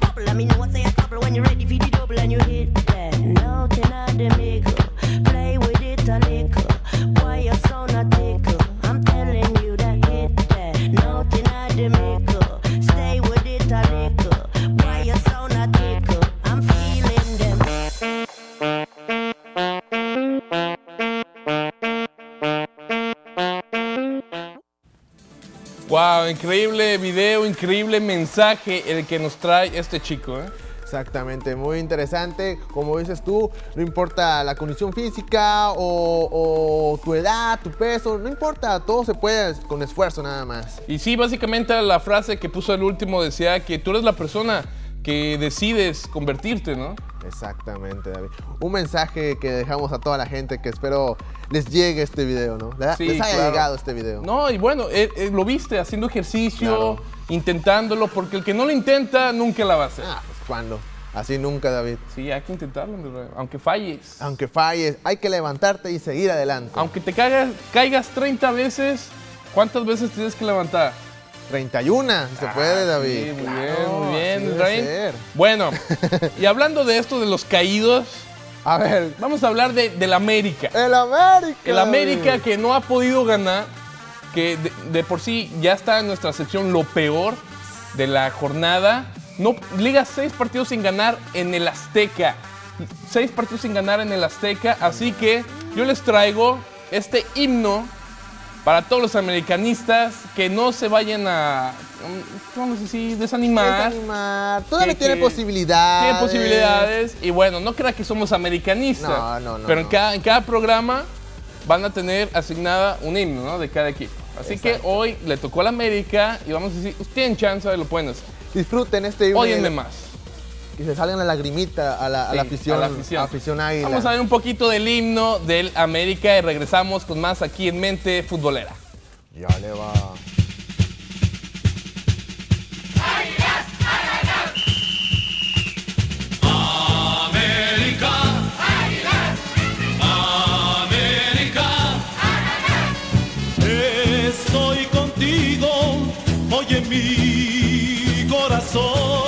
Speaker 1: Wow, increíble video, increíble mensaje el que nos trae este chico. ¿eh?
Speaker 2: Exactamente, muy interesante. Como dices tú, no importa la condición física o, o tu edad, tu peso, no importa, todo se puede con esfuerzo nada más.
Speaker 1: Y sí, básicamente la frase que puso el último decía que tú eres la persona que decides convertirte, ¿no?
Speaker 2: Exactamente, David. Un mensaje que dejamos a toda la gente que espero les llegue este video, ¿no? Les,
Speaker 1: Sí,
Speaker 2: les haya
Speaker 1: claro.
Speaker 2: llegado este video.
Speaker 1: No, y bueno, eh, eh, lo viste haciendo ejercicio,
Speaker 2: Claro.
Speaker 1: intentándolo, porque el que no lo intenta nunca la va a hacer.
Speaker 2: Ah, pues cuándo. Así nunca, David.
Speaker 1: Sí, hay que intentarlo, mi rey, aunque falles.
Speaker 2: Aunque falles, hay que levantarte y seguir adelante.
Speaker 1: Aunque te caigas, caigas 30 veces, ¿cuántas veces tienes que levantar?
Speaker 2: 31, si se puede, David.
Speaker 1: Sí, muy
Speaker 2: Claro,
Speaker 1: bien, muy bien. Bueno, y hablando de esto de los caídos,
Speaker 2: A ver,
Speaker 1: vamos a hablar de, del América.
Speaker 2: el América.
Speaker 1: El América que no ha podido ganar, que de, de por sí ya está en nuestra sección lo peor de la jornada. No, liga seis partidos sin ganar en el Azteca. Seis partidos sin ganar en el Azteca. Así que yo les traigo este himno para todos los americanistas que no se vayan a, vamos a decir, desanimar.
Speaker 2: Desanimar. Todavía
Speaker 1: Que-
Speaker 2: tiene
Speaker 1: que
Speaker 2: posibilidades.
Speaker 1: Tiene posibilidades. Y bueno, no crea que somos americanistas.
Speaker 2: No, no, no,
Speaker 1: Pero en
Speaker 2: no.
Speaker 1: cada, en cada programa van a tener asignada un himno ¿no? de cada equipo. Así que hoy le tocó al América y vamos a decir, ustedes tienen chance, lo pueden hacer.
Speaker 2: Disfruten este himno.
Speaker 1: Óyenme más.
Speaker 2: Que se salgan la lagrimita a la, a la
Speaker 1: Sí,
Speaker 2: afición.
Speaker 1: a la afición.
Speaker 2: afición águila.
Speaker 1: Vamos a ver un poquito del himno del América y regresamos con más aquí en Mente Futbolera.
Speaker 2: Ya le va.
Speaker 9: Estoy contigo, oye mi corazón.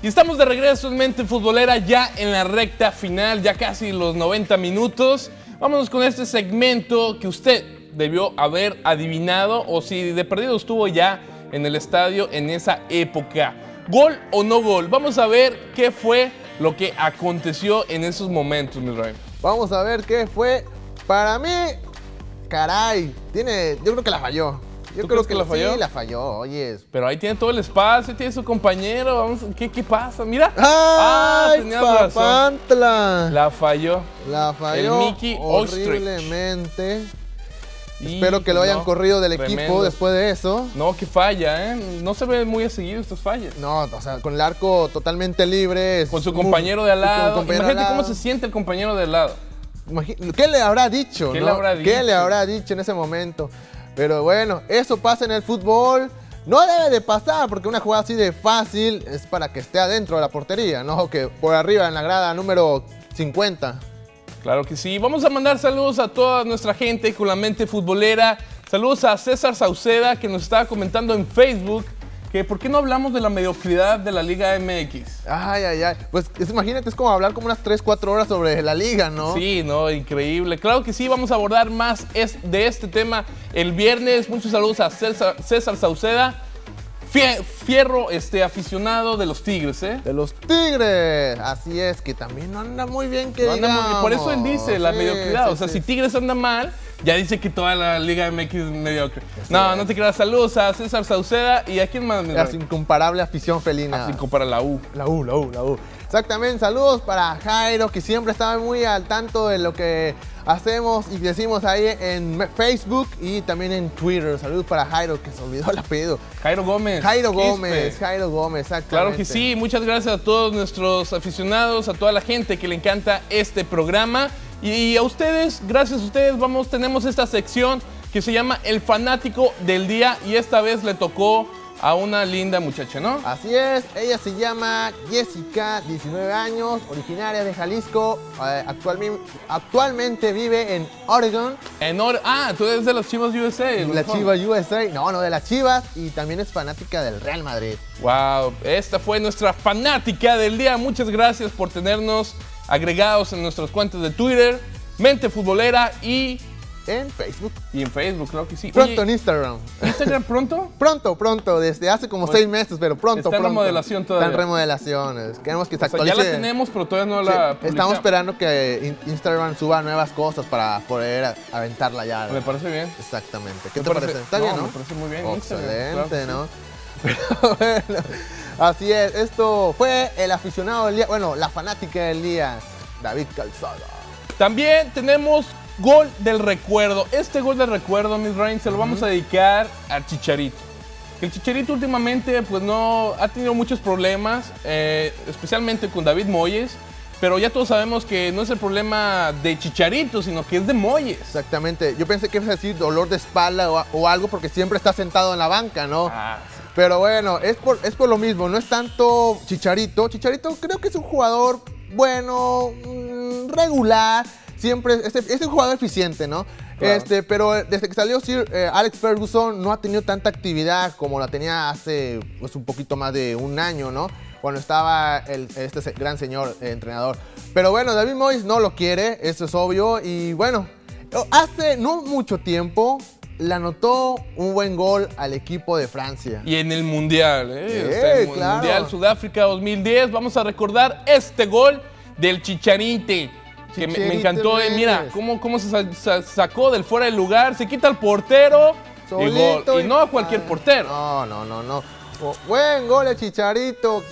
Speaker 1: Y estamos de regreso en Mente Futbolera ya en la recta final, ya casi los 90 minutos. Vámonos con este segmento que usted debió haber adivinado o si de perdido estuvo ya en el estadio en esa época. ¿Gol o no gol? Vamos a ver qué fue lo que aconteció en esos momentos, mi rey.
Speaker 2: Vamos a ver qué fue. Para mí, caray, tiene, yo creo que la falló. Yo
Speaker 1: ¿Tú
Speaker 2: creo
Speaker 1: crees que la falló?
Speaker 2: Sí, la falló, oye.
Speaker 1: Pero ahí tiene todo el espacio, tiene su compañero. Vamos, ¿qué, qué pasa? Mira. Ah,
Speaker 2: ¡Ay,
Speaker 1: razón.
Speaker 2: papantla!
Speaker 1: La falló.
Speaker 2: La falló
Speaker 1: El Mickey Ostrich.
Speaker 2: Espero que lo hayan
Speaker 1: no,
Speaker 2: corrido del
Speaker 1: tremendo.
Speaker 2: equipo después de eso.
Speaker 1: No, que falla, ¿eh? No se ve muy seguido estas fallas.
Speaker 2: No, o sea, con el arco totalmente libre.
Speaker 1: Con su compañero de al lado.
Speaker 2: compañero
Speaker 1: Imagínate
Speaker 2: al
Speaker 1: cómo se siente el compañero de al lado.
Speaker 2: ¿Qué le habrá dicho?
Speaker 1: ¿Qué
Speaker 2: no?
Speaker 1: le habrá
Speaker 2: ¿Qué
Speaker 1: dicho?
Speaker 2: le habrá dicho en ese momento? Pero bueno, eso pasa en el fútbol. No debe de pasar porque una jugada así de fácil es para que esté adentro de la portería, no que por arriba en la grada número 50.
Speaker 1: Claro que sí. Vamos a mandar saludos a toda nuestra gente con la mente futbolera. Saludos a César Sauceda que nos estaba comentando en Facebook que por qué no hablamos de la mediocridad de la Liga MX.
Speaker 2: Ay, ay, ay. Pues es- imagínate, es como hablar como unas 3, 4 horas sobre la liga, ¿no?
Speaker 1: Sí, no, increíble. Claro que sí, vamos a abordar más es- de este tema el viernes. Muchos saludos a César, César Sauceda, fie- fierro este, aficionado de los Tigres, ¿eh?
Speaker 2: De los Tigres. Así es, que también no anda muy bien que
Speaker 1: No anda muy bien. Por eso él dice la mediocridad.
Speaker 2: sí,
Speaker 1: o sea,
Speaker 2: sí.
Speaker 1: si Tigres anda mal, ya dice que toda la Liga MX es mediocre. no, no te creas. Saludos a César Sauceda y a quién más.
Speaker 2: La
Speaker 1: rey?
Speaker 2: incomparable afición felina.
Speaker 1: Como para la U.
Speaker 2: La U, la U, la U. Exactamente, saludos para Jairo, que siempre está muy al tanto de lo que hacemos y decimos ahí en Facebook y también en Twitter. Saludos para Jairo, que se olvidó el apellido.
Speaker 1: Jairo Gómez.
Speaker 2: Jairo
Speaker 1: Quispe.
Speaker 2: Gómez, Jairo Gómez.
Speaker 1: Claro que sí, muchas gracias a todos nuestros aficionados, a toda la gente que le encanta este programa. Y a ustedes, gracias a ustedes, vamos, tenemos esta sección que se llama El Fanático del Día y esta vez le tocó a una linda muchacha, ¿no?
Speaker 2: Así es, ella se llama Jessica, 19 años, originaria de Jalisco, eh, actualmente, actualmente vive en Oregon,
Speaker 1: En or- ah, tú eres de las Chivas USA.
Speaker 2: de la Chivas USA, no, no, de las Chivas, y también es fanática del Real Madrid.
Speaker 1: Wow, esta fue nuestra fanática del día. Muchas gracias por tenernos agregados en nuestras cuentas de Twitter, Mente Futbolera y,
Speaker 2: En Facebook,
Speaker 1: y en Facebook, claro que sí.
Speaker 2: pronto
Speaker 1: Oye,
Speaker 2: en Instagram.
Speaker 1: ¿Instagram pronto?
Speaker 2: Pronto, pronto, desde hace como
Speaker 1: Pues,
Speaker 2: seis meses, pero pronto,
Speaker 1: está en
Speaker 2: pronto.
Speaker 1: remodelación todavía.
Speaker 2: Está en remodelaciones. Queremos que se
Speaker 1: O sea, ya la tenemos, pero todavía no
Speaker 2: Sí,
Speaker 1: la
Speaker 2: estamos esperando que in- Instagram suba nuevas cosas para poder aventarla ya.
Speaker 1: Me parece bien.
Speaker 2: Exactamente. ¿Qué
Speaker 1: Me
Speaker 2: te
Speaker 1: parece-
Speaker 2: parece? Está
Speaker 1: no,
Speaker 2: bien, ¿no?
Speaker 1: me parece muy bien,
Speaker 2: Excelente,
Speaker 1: claro
Speaker 2: ¿no? Pero bueno, así es. Esto fue el aficionado del día. Bueno, la fanática del día, David Calzada.
Speaker 1: También tenemos gol del recuerdo. Este gol del recuerdo, Miss Rain, se lo vamos a dedicar al Chicharito. El Chicharito últimamente pues no ha tenido muchos problemas, eh, especialmente con David Moyes. Pero ya todos sabemos que no es el problema de Chicharito, sino que es de Moyes.
Speaker 2: Exactamente. Yo pensé que ibas a decir dolor de espalda o, o algo porque siempre está sentado en la banca, ¿no?
Speaker 1: Ah,
Speaker 2: Pero bueno, es por, es por lo mismo, no es tanto Chicharito. Chicharito creo que es un jugador bueno, mm, regular, siempre es, es un jugador eficiente, ¿no?
Speaker 1: Claro.
Speaker 2: Este, pero desde que salió Sir eh, Alex Ferguson no ha tenido tanta actividad como la tenía hace pues, un poquito más de un año, ¿no? Cuando estaba el- este gran señor eh, entrenador. Pero bueno, David Moyes no lo quiere, eso es obvio. Y bueno, hace no mucho tiempo le anotó un buen gol al equipo de Francia.
Speaker 1: Y en el Mundial, ¿eh?
Speaker 2: Sí,
Speaker 1: O sea, el
Speaker 2: claro.
Speaker 1: Mundial Sudáfrica 2010. Vamos a recordar este gol del Chicharite. Que me, encantó, eh, mira, cómo, cómo se sa- sa- sacó del fuera del lugar, se quita el portero y gol. Y no a cualquier
Speaker 2: Ah,
Speaker 1: portero.
Speaker 2: No, no, no, no. Oh, buen gol el Chicharito.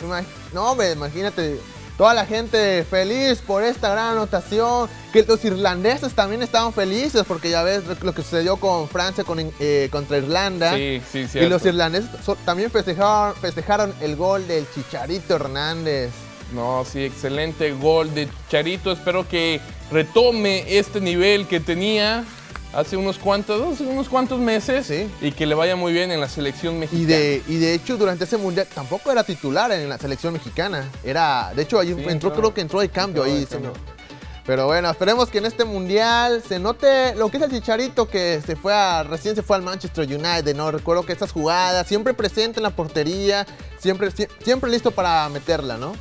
Speaker 2: No, hombre, imagínate. Toda la gente feliz por esta gran anotación. Que los irlandeses también estaban felices porque ya ves lo que sucedió con Francia con, eh, contra Irlanda.
Speaker 1: Sí, sí,
Speaker 2: y
Speaker 1: cierto.
Speaker 2: los irlandeses también festejaron, festejaron el gol del Chicharito Hernández.
Speaker 1: No, sí, excelente gol de Charito. Espero que retome este nivel que tenía hace unos cuantos, hace unos cuantos meses
Speaker 2: Sí.
Speaker 1: y que le vaya muy bien en la selección mexicana.
Speaker 2: Y de, y de hecho, durante ese mundial tampoco era titular en la selección mexicana. Era, de hecho, ahí
Speaker 1: Sí,
Speaker 2: entró, creo que entró de cambio
Speaker 1: Entró de
Speaker 2: ahí.
Speaker 1: cambio.
Speaker 2: señor. Pero bueno, esperemos que en este mundial se note lo que es el Chicharito que se fue a, recién se fue al Manchester United, ¿no? Recuerdo que estas jugadas, siempre presente en la portería, siempre, sie- siempre listo para meterla, ¿no?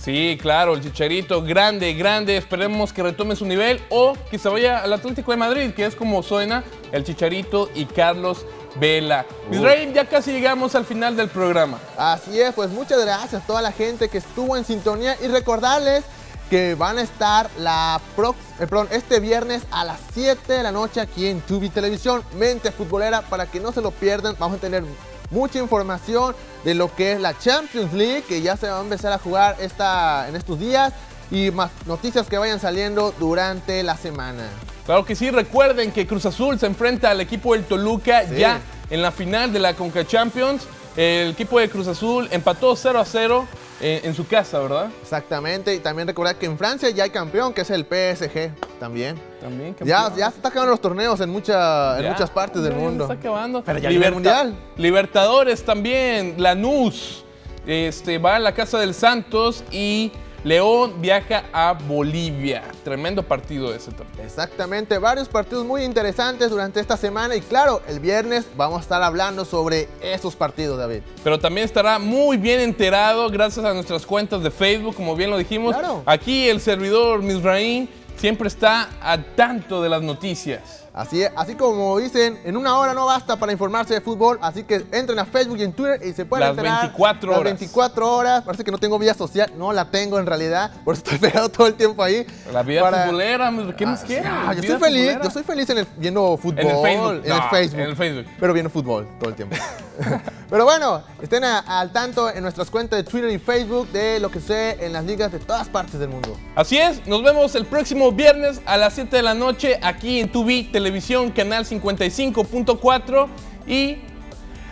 Speaker 1: Sí, claro, el Chicharito, grande, grande. Esperemos que retome su nivel o que se vaya al Atlético de Madrid, que es como suena el Chicharito y Carlos Vela. Israel, ya casi llegamos al final del programa.
Speaker 2: Así es, pues muchas gracias a toda la gente que estuvo en sintonía y recordarles que van a estar la prox- eh, perdón, este viernes a las 7 de la noche aquí en Tubi Televisión, Mente Futbolera, para que no se lo pierdan. Vamos a tener mucha información de lo que es la Champions League, que ya se va a empezar a jugar esta, en estos días, y más noticias que vayan saliendo durante la semana.
Speaker 1: Claro que sí, recuerden que Cruz Azul se enfrenta al equipo del Toluca
Speaker 2: Sí.
Speaker 1: ya en la final de la Conca Champions. El equipo de Cruz Azul empató 0 a 0 en, en su casa, ¿verdad?
Speaker 2: Exactamente, y también recordar que en Francia ya hay campeón, que es el PSG también.
Speaker 1: También,
Speaker 2: Ya,
Speaker 1: campeón.
Speaker 2: ya se están acabando los torneos en, mucha, en
Speaker 1: Ya,
Speaker 2: muchas partes del
Speaker 1: ya, ya
Speaker 2: mundo.
Speaker 1: Se está acabando.
Speaker 2: Pero ya el Mundial.
Speaker 1: Libertadores también, Lanús este, va a la casa del Santos y León viaja a Bolivia. Tremendo partido ese también.
Speaker 2: Exactamente, varios partidos muy interesantes durante esta semana y claro, el viernes vamos a estar hablando sobre esos partidos, David.
Speaker 1: Pero también estará muy bien enterado gracias a nuestras cuentas de Facebook, como bien lo dijimos.
Speaker 2: Claro.
Speaker 1: Aquí el servidor Misraín siempre está al tanto de las noticias.
Speaker 2: Así, así como dicen, en una hora no basta para informarse de fútbol, así que entren a Facebook y en Twitter y se pueden
Speaker 1: Las
Speaker 2: enterar
Speaker 1: 24
Speaker 2: las
Speaker 1: horas.
Speaker 2: 24 horas. Parece que no tengo vida social, no la tengo en realidad, por eso estoy pegado todo el tiempo ahí.
Speaker 1: La vida
Speaker 2: Para-
Speaker 1: futbolera, ¿qué más quieres?
Speaker 2: Ah, yo estoy feliz,
Speaker 1: futbolera.
Speaker 2: yo soy feliz en el, viendo fútbol,
Speaker 1: En el Facebook.
Speaker 2: en el Facebook,
Speaker 1: en el Facebook.
Speaker 2: pero viendo fútbol todo el tiempo. pero bueno, estén a- al tanto en nuestras cuentas de Twitter y Facebook de lo que sé en las ligas de todas partes del mundo.
Speaker 1: Así es, nos vemos el próximo viernes a las 7 de la noche aquí en Tubi Televisión, canal 55.4 y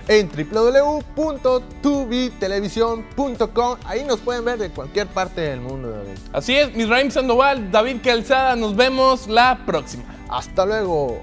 Speaker 2: En www.tubitelevisión.com, ahí nos pueden ver de cualquier parte del mundo, David.
Speaker 1: así es, Misraim Sandoval, David Calzada, nos vemos la próxima.
Speaker 2: Hasta luego.